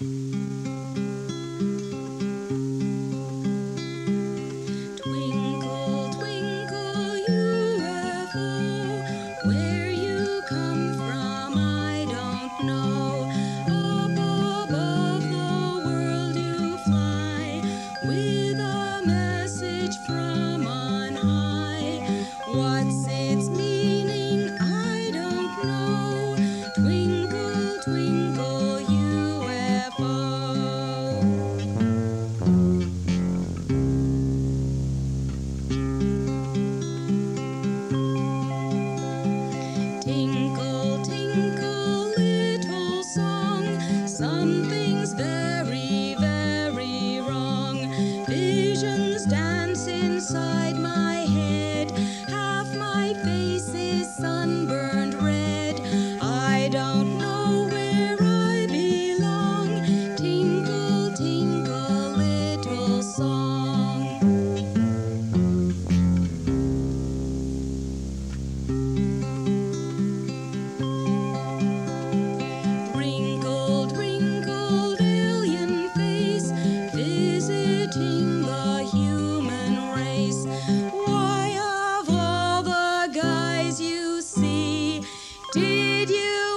you inside. you.